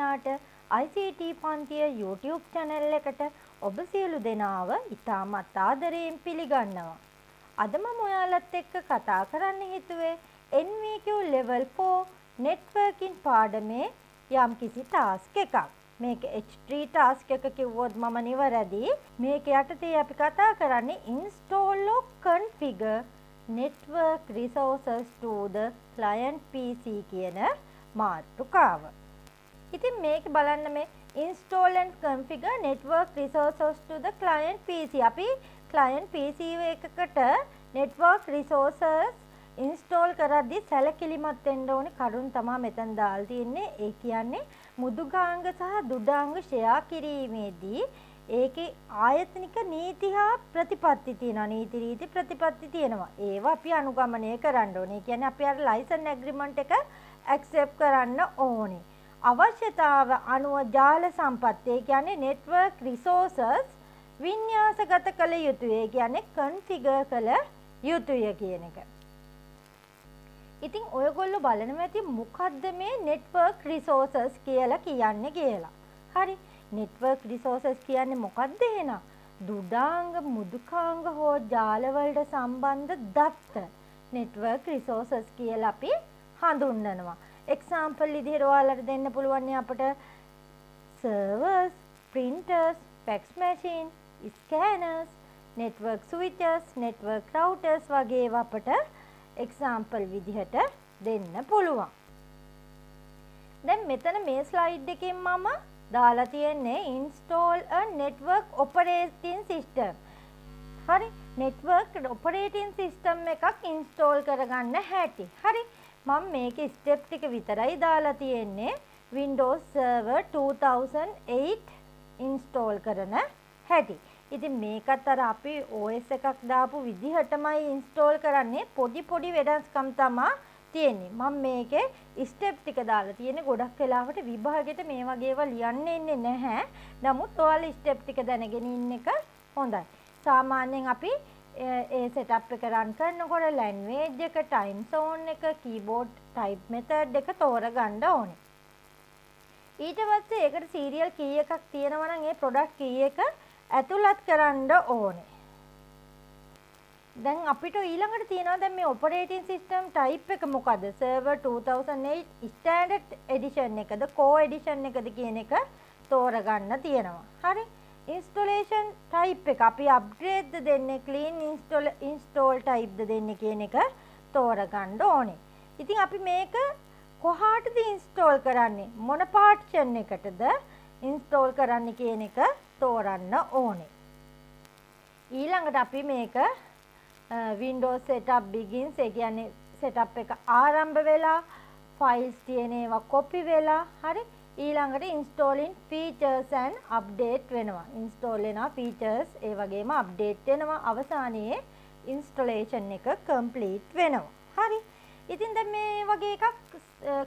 සියලු දෙනාට ICT පන්තිය YouTube channel එකට ඔබ සියලු දෙනාව ඉතාමත් ආදරයෙන් පිළිගන්නවා. අද මම ඔයාලත් එක්ක කතා කරන්න හිතුවේ NVQ level 4 networking පාඩමේ යම්කිසි ටාස්ක් එකක්. මේක H3 ටාස්ක් එක කිව්වොත් මම නිවැරදි. මේක යටතේ අපි කතා කරන්නේ install or configure network resources to the client PC කියන මාතෘකාව. ඉතින් මේක බලන්න මේ install and configure network resources to the client PC. අපි client PC එකකට network resources install කරද්දී සැලකිලිමත් වෙන්න ඕනේ කරුණ තමයි මෙතන දාලා තියෙන්නේ. ඒ කියන්නේ මුදුගාංග සහ දුඩාංග ෂෙයා කිරීමේදී ඒකේ ආයතනික නීති හා ප්‍රතිපත්ති තියෙනවා. නීති රීති ප්‍රතිපත්ති තියෙනවා. ඒවා අපි අනුගමනය කරන්න ඕනේ. ඒ කියන්නේ අපි අර ලයිසන් ඇග්‍රීමන්ට් එක ඇක්සෙප්ට් කරන්න ඕනේ. අවශ්‍යතාව අනුව ජාල සම්පත් ඒ කියන්නේ network resources වින්‍යාසගත කළ යුතුය. ඒ කියන්නේ configure කළ යුතුය කියන එක. ඉතින් ඔයගොල්ලෝ බලනවා ඇති මොකද්ද මේ network resources කියලා කියන්නේ කියලා. හරි. network resources කියන්නේ මොකක්ද එහෙනම්? දුඩාංග මුදුකාංග හෝ ජාලවලට සම්බන්ධ දත්ත network resources කියලා අපි හඳුන්වනවා. එක්සාම්පල් විදිහට ඔයාලට දෙන්න පුළුවන් අපට servers, printers, fax machine, scanners, network switches, network routers වගේ ඒවා අපට එක්සාම්පල් විදිහට දෙන්න පුළුවන්. දැන් මෙතන මේ ස්ලයිඩ් එකෙන් මම දාලා තියෙන්නේ install a network operating system. හරි network operating system එකක් install කරගන්න හැටි. හරි මම මේකේ ස්ටෙප් ටික විතරයි දාලා තියෙන්නේ Windows Server 2008 install කරන හැටි. ඉතින් මේකත් අර අපි OS එකක් දාපු විදිහටමයි install කරන්නේ පොඩි පොඩි වෙනස්කම් තමයි තියෙන්නේ. මම මේකේ ස්ටෙප් ටික දාලා තියෙන්නේ ගොඩක් වෙලාවට විභාගෙට මේ වගේ ඒවා ලියන්න එන්නේ නැහැ. නමුත් ඔයාලා ස්ටෙප් ටික දැනගෙන ඉන්න එක හොඳයි. සාමාන්‍යයෙන් අපි ඒ සෙටප් එක රන් කරනකොට ලැන්ග්වේජ් එක, ටයිම් සෝන් එක, කීබෝඩ් ටයිප් මෙතඩ් එක තෝරගන්න ඕනේ. ඊට පස්සේ ඒකට සීරියල් කී එකක් තියෙනවා නම් ඒ ප්‍රොඩක්ට් කී එක ඇතුළත් කරන්න ඕනේ. දැන් අපිට ඊළඟට තියෙනවා දැන් මේ ඔපරේටින් සිස්ටම් ටයිප් එක මොකද්ද? සර්වර් 2008 ස්ටෑන්ඩඩ් එඩිෂන් එකද, කෝ එඩිෂන් එකද කියන එක තෝරගන්න තියෙනවා. හරි? ඉන්ස්ටොලේෂන් ටයිප් එක අපි අප්ග්‍රේඩ්ද දෙන්නේ, ක්ලීන් ඉන්ස්ටෝල් ඉන්ස්ටෝල් ටයිප්ද දෙන්නේ කියන එක තෝරගන්න ඕනේ. ඉතින් අපි මේක කොහාටද ඉන්ස්ටෝල් කරන්නේ? මොන පාර්ටිෂන් එකටද ඉන්ස්ටෝල් කරන්න කියන එක තෝරන්න ඕනේ. ඊළඟට අපි මේක Windows setup begins ඒ කියන්නේ setup එක ආරම්භ වෙලා files තියෙන ඒවා copy වෙලා හරි ඊළඟට installing features and update වෙනවා. install වෙනවා features ඒ වගේම update වෙනවා. අවසානයේ installation එක complete වෙනවා. හරි. ඉතින් දැන් මේ වගේ එකක්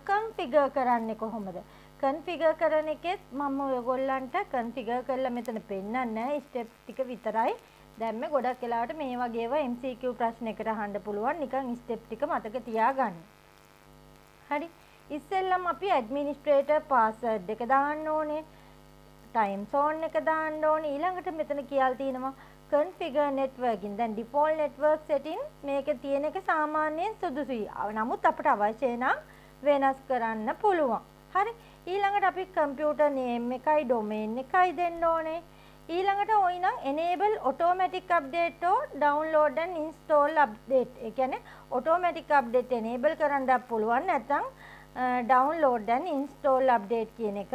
configure කරන්නේ කොහොමද? configure කරන එකෙත් මම ඔයගොල්ලන්ට configure කරලා මෙතන පෙන්නන්නේ නැහැ. step ටික විතරයි. දැම්මේ ගොඩක් වෙලාවට මේ වගේ ඒවා MCQ ප්‍රශ්නයකට අහන්න පුළුවන්. නිකන් ස්ටෙප් ටික මතක තියාගන්න. හරි. ඉස්සෙල්ලම අපි ඇඩ්මිනිස්ට්‍රේටර් පාස්වර්ඩ් එක දාන්න ඕනේ. ටයිම් zone එක දාන්න ඕනේ. ඊළඟට මෙතන කියලා තියෙනවා configure networking. දැන් default network setting මේකේ තියෙන එක සාමාන්‍යයෙන් සුදුසුයි. නමුත් අපිට අවශ්‍ය නම් වෙනස් කරන්න පුළුවන්. හරි. ඊළඟට අපි computer name එකයි domain එකයි දෙන්න ඕනේ. ඊළඟට ඔයිනම් enable automatic update or download and install update. ඒ කියන්නේ automatic update enable කරන්නත් පුළුවන් නැත්නම් download and install update කියන එක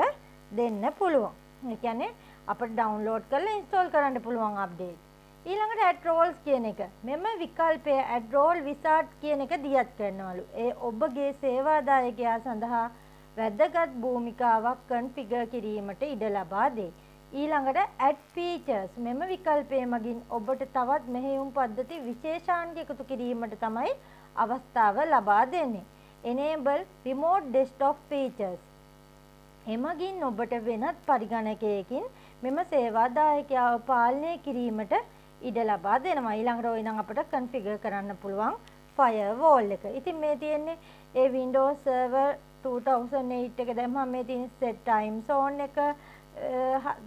දෙන්න පුළුවන්. ඒ කියන්නේ අපිට download කරලා install කරන්න පුළුවන් update. ඊළඟට add roles කියන එක. මෙම විකල්පය add role wizard කියන එක දියත් කරනවලු. ඒ ඔබගේ සේවාදායකයා සඳහා වැදගත් භූමිකාවක් configure කිරීමට ඉඩ ලබා දෙයි. ඊළඟට add features මෙම විකල්පය මගින් ඔබට තවත් මෙහෙයුම් පද්ධති විශේෂාංග එකතු කිරීමට තමයි අවස්ථාව ලබා දෙන්නේ. Enable remote desktop features එමගින් ඔබට වෙනත් පරිගණකයකින් මෙම සේවාදායකයාව පාලනය කිරීමට ඉඩ ලබා දෙනවා. ඊළඟට ওই නම් අපිට configure කරන්න පුළුවන් firewall එක. ඉතින් මේ තියෙන්නේ ඒ Windows Server 2008 එක දැම්මම මේ තියෙන set time zone එක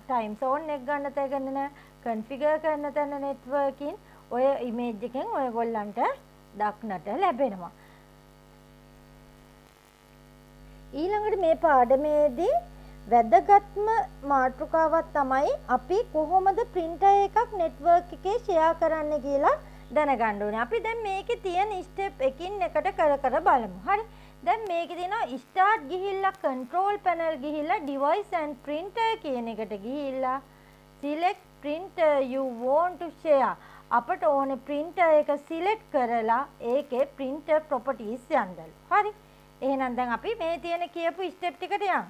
time zone එක ගන්න තැන configure කරන තැන networking ඔය image එකෙන් ඔයගොල්ලන්ට දක්නට ලැබෙනවා. ඊළඟට මේ පාඩමේදී වැදගත්ම මාතෘකාවක් තමයි අපි කොහොමද printer එකක් network එකේ share කරන්න කියලා දැනගන්න ඕනේ. අපි දැන් මේකේ තියෙන step එකින් එකට කර කර බලමු. හරි. දැන් මේකේ තියෙනවා start ගිහිල්ලා control panel ගිහිල්ලා device and printer කියන එකට ගිහිල්ලා select printer you want to share අපට ඕනේ printer එක select කරලා ඒකේ printer properties යන්නලු. හරි. එහෙනම් දැන් අපි මේ තියෙන කියපු step ටිකට යමු.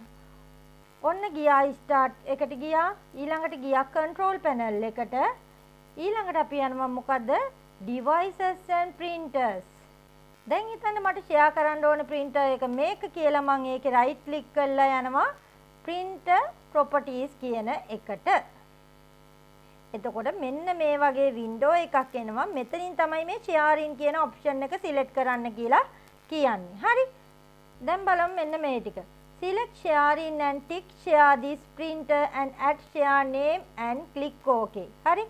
ඔන්න ගියා start එකට ගියා ඊළඟට ගියා control panel එකට ඊළඟට අපි යනවා මොකද devices and printers දැන් හිතන්න මට ෂෙයා කරන්න ඕන printer එක මේක කියලා මම ඒකේ right click කරලා යනවා printer properties කියන එකට. එතකොට මෙන්න මේ වගේ window එකක් එනවා. මෙතනින් තමයි මේ sharing කියන option එක select කරන්න කියලා කියන්නේ. හරි. දැන් බලමු මෙන්න මේ ටික. select sharing and tick share this printer and add share name and click OK. හරි.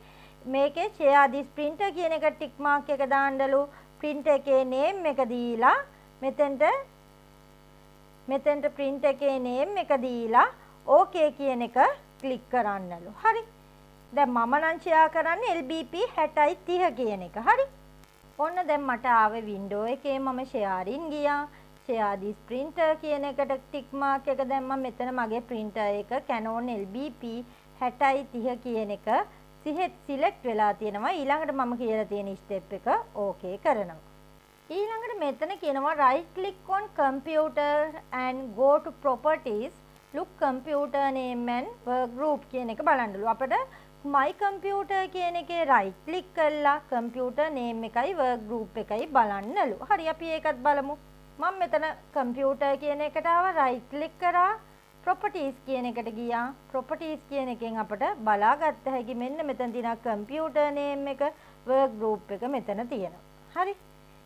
මේකේ share this printer කියන එක tick mark එක දාන්නලු print එකේ name එක දීලා මෙතෙන්ට මෙතෙන්ට print එකේ name එක දීලා OK කියන එක ක්ලික් කරන්නලු. හරි. දැන් මම නම් ෂෙයා කරන්නේ LBP 60යි 30 කියන එක. හරි. ඔන්න දැන් මට ආවේ window එකේ මම sharing ගියා. Share this printer කියන එකට tick mark එක දැම්මම මෙතන මගේ printer එක Canon LBP 60යි 30 කියන එක සිහෙත් සිලෙක්ට් වෙලා තියෙනවා. ඊළඟට මම කියලා තියෙන ස්ටෙප් එක ඕකේ කරනවා. ඊළඟට මෙතන කියනවා right click on computer and go to properties. Look computer name and work group කියන එක බලන්නලු අපිට my computer කියන එකේ right click කරලා computer name එකයි work group එකයි බලන්නලු හරි අපි ඒකත් බලමු. මම මෙතන computer කියන එකට ආවා right click කරා properties කියන එකට ගියා. properties කියන එකෙන් අපට බලාගත්ත හැකි මෙන්න මෙතන තියෙන computer name එක work group එක මෙතන තියෙනවා. හරි.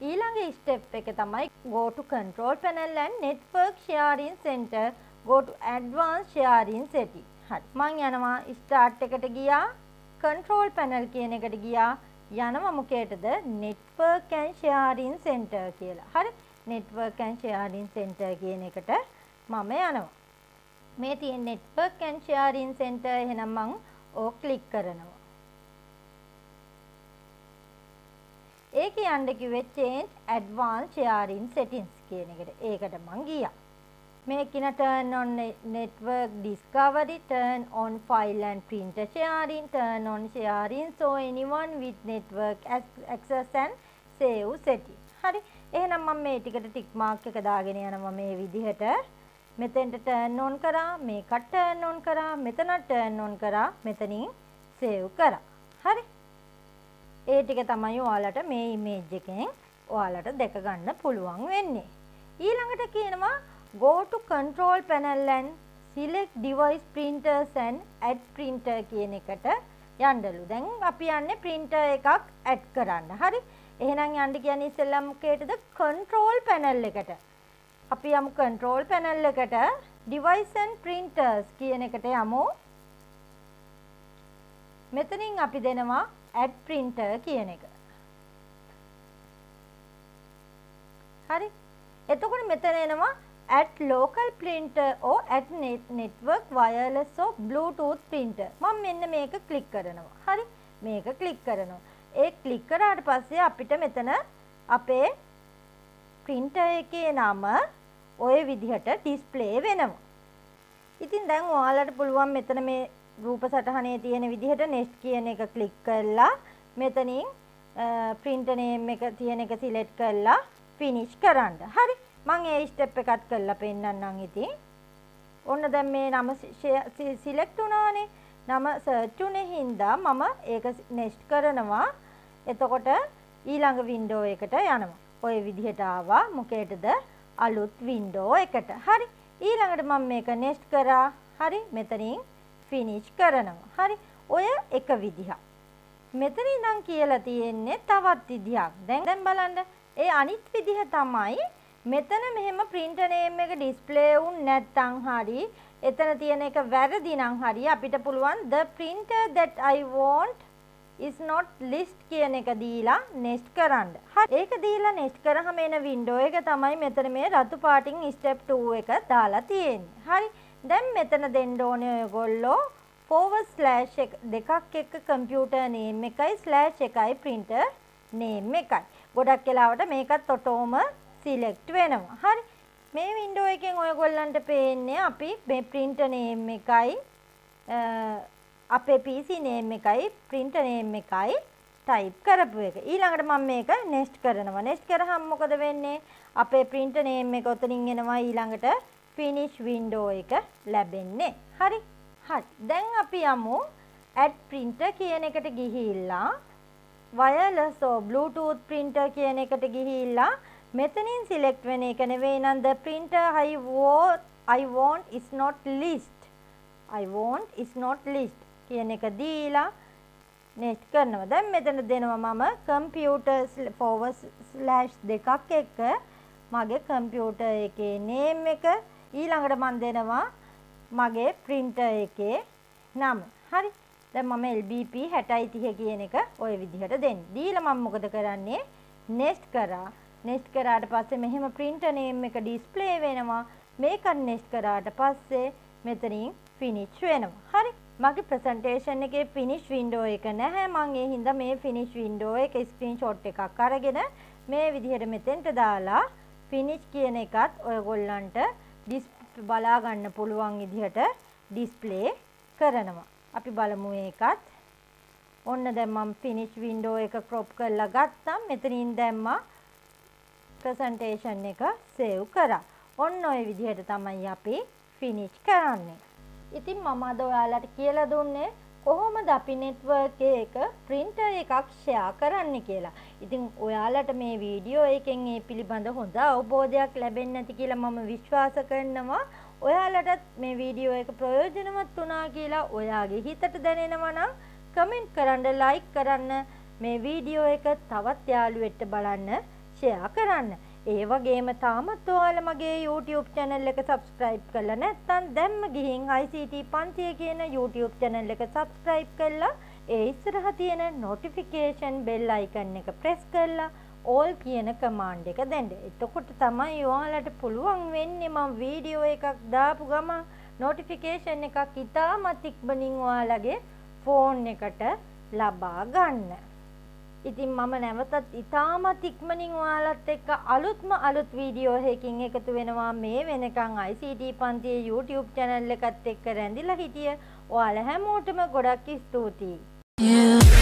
ඊළඟ step එක තමයි go to control panel and network sharing center. go to advanced sharing setting. හරි. මං යනවා start එකට ගියා. control panel කියන එකට ගියා. යනවා මොකේටද network and sharing center කියලා. හරි. Network and sharing center කියන එකට මම යනවා මේ තියෙන network and sharing center එහෙනම් මං ඕක ක්ලික් කරනවා. ඒක යන්න කිව්වේ change advanced sharing settings කියන එකට. ඒකට මං ගියා. මේ කින turn on network discovery, turn on file and printer sharing, turn on sharing so anyone with network access and save setting. හරි. එහෙනම් මම මේ ටිකට ටික් මාක් එක දාගෙන යනවා මේ විදිහට. මෙතෙන්ට ටර්න් ඔන් කරා මේකට ටර්න් ඔන් කරා මෙතනත් ටර්න් ඔන් කරා මෙතනින් සේව් කරා. හරි? ඒ ටික තමයි ඔයාලට මේ ඉමේජ් එකෙන් ඔයාලට දැක ගන්න පුළුවන් වෙන්නේ. ඊළඟට කියනවා go to control panel and select device printers and add printer කියන එකට යන්නලු. දැන් අපි යන්නේ printer එකක් add කරන්න. හරි? එහෙනම් යන්න කියන්නේ ඉස්සෙල්ලාම මොකේටද control panel එකට අපි යමු control panel එකට device and printers කියන එකට යමු. මෙතනින් අපි දෙනවා add printer කියන එක. හරි. එතකොට මෙතන එනවා at local printer or at network wireless or bluetooth printer. මම මෙන්න මේක ක්ලික් කරනවා. හරි. මේක ක්ලික් කරනවා. ඒ ක්ලික් කරාට පස්සේ අපිට මෙතන අපේ printer එකේ නම ওই විදිහට ඩිස්ප්ලේ වෙනවා. ඉතින් දැන් ඔයාලට පුළුවන් මෙතන මේ රූප සටහනේ තියෙන විදිහට next කියන එක ක්ලික් කරලා මෙතනින් print name එක තියෙන එක select කරලා finish කරන්න. හරි. මම ඒ step එකත් කරලා පෙන්නන්නම් ඉතින්. ඔන්න දැන් මේ නම select වුණානේ. නම search උනේ හින්දා මම ඒක next කරනවා. එතකොට ඊළඟ window එකට යනවා. ওই විදිහට ආවා. මොකේටද? අලුත් වින්ඩෝ එකට. හරි. ඊළඟට මම මේක නෙස්ට් කරා. හරි. මෙතනින් ෆිනිෂ් කරනවා. හරි. ඔය එක විදිහක්. මෙතන ඉඳන් කියලා තියෙන්නේ තවත් විදිහක්. දැන් දැන් බලන්න. ඒ අනිත් විදිහ තමයි මෙතන මෙහෙම printer name එක display වුන් නැත්තම් හරි එතන තියෙන එක වැරදි නම් හරි අපිට පුළුවන් the printer that I want is not list කියන එක දීලා next කරන්න. හරි. ඒක දීලා next කරාම එන window එක තමයි මෙතන මේ රතු පාටින් step 2 එක දාලා තියෙන්නේ. හරි. දැන් මෙතන දෙන්න ඕනේ ඔයගොල්ලෝ forward slash එක දෙකක් එක්ක computer name එකයි slash එකයි printer name එකයි. ගොඩක් වෙලාවට මේකත් ඔටෝම සිලෙක්ට් වෙනවා. හරි. මේ වින්ඩෝ එකෙන් ඔයගොල්ලන්ට පේන්නේ අපි මේ printer name එකයි අපේ PC name එකයි printer name එකයි type කරපු එක. ඊළඟට මම මේක next කරනවා. next කරාම මොකද වෙන්නේ? අපේ printer name එක ඔතනින් එනවා ඊළඟට finish window එක ලැබෙන්නේ. හරි. හරි. දැන් අපි යමු add printer කියන එකට ගිහිල්ලා wireless or bluetooth printer කියන එකට ගිහිල්ලා මෙතනින් සිලෙක්ට් වෙන එක නෙවෙයි නම් the printer I want I want is not list I want is not list කියන එක දීලා next කරනවා. දැන් මෙතන දෙනවා මම computer forward slash දෙකක් එක්ක මගේ computer එකේ name එක ඊළඟට මම දෙනවා මගේ printer එකේ නම. හරි. දැන් මම LBP 60 30 කියන එක ওই විදිහට දෙන්න. දීලා මම මොකද කරන්නේ? next කරා නෙස්ට් කරාට පස්සේ මෙහෙම printer name එක display වෙනවා. මේකත් නෙස්ට් කරාට පස්සේ මෙතනින් finish වෙනවා. හරි. මගේ presentation එකේ finish window එක නැහැ. මම ඒ හින්දා මේ finish window එක screenshot එකක් අරගෙන මේ විදිහට මෙතෙන්ට දාලා finish කියන එකත් ඔයගොල්ලන්ට බලා ගන්න පුළුවන් විදිහට display කරනවා. අපි බලමු ඒකත්. ඔන්න දැන් මම finish window එක crop කරලා ගත්තා. මෙතනින් දැම්මා ප්‍රසන්ටේෂන් එක සේව් කරා. ඔන්න ඔය විදිහට තමයි අපි ෆිනිෂ් කරන්නේ. ඉතින් මම අද ඔයාලට කියලා දුන්නේ කොහොමද අපි නෙට්වර්ක් එක printer එකක් share කරන්න කියලා. ඉතින් ඔයාලට මේ වීඩියෝ එකෙන් මේ පිළිබඳ හොඳ අවබෝධයක් ලැබෙන්නේ නැති කියලා මම විශ්වාස කරනවා. ඔයාලටත් මේ වීඩියෝ එක ප්‍රයෝජනවත් වුණා කියලා ඔයාගේ හිතට දැනෙනවා නම් කමෙන්ට් කරන්න, ලයික් කරන්න, මේ වීඩියෝ එක තවත් යාළුවෙක්ට බලන්න ෂෙයා කරන්න. ඒ වගේම තාමත් ඔයාලා මගේ YouTube channel එක subscribe කරලා නැත්නම් දැම්ම ගිහින් ICT පන්තිය කියන YouTube channel එක subscribe කරලා ඒ ඉස්සරහ තියෙන notification bell icon එක press කරලා all කියන command එක දෙන්න. එතකොට තමයි ඔයාලට පුළුවන් වෙන්නේ මම වීඩියෝ එකක් දාපු ගමන් notification එකක් ඉතාමත් ඉක්මනින් ඔයාලගේ ෆෝන් එකට ලබා ගන්න. ඉතින් මම නැවතත් ඉතාමත් ඉක්මනින් ඔයාලත් එක්ක අලුත්ම අලුත් වීඩියෝ එකකින් එකතු වෙනවා මේ වෙනකන් ICT පන්තියේ YouTube channel එකත් එක්ක රැඳිලා හිටිය ඔයාලා හැමෝටම ගොඩක් ස්තුතියි. Yeah.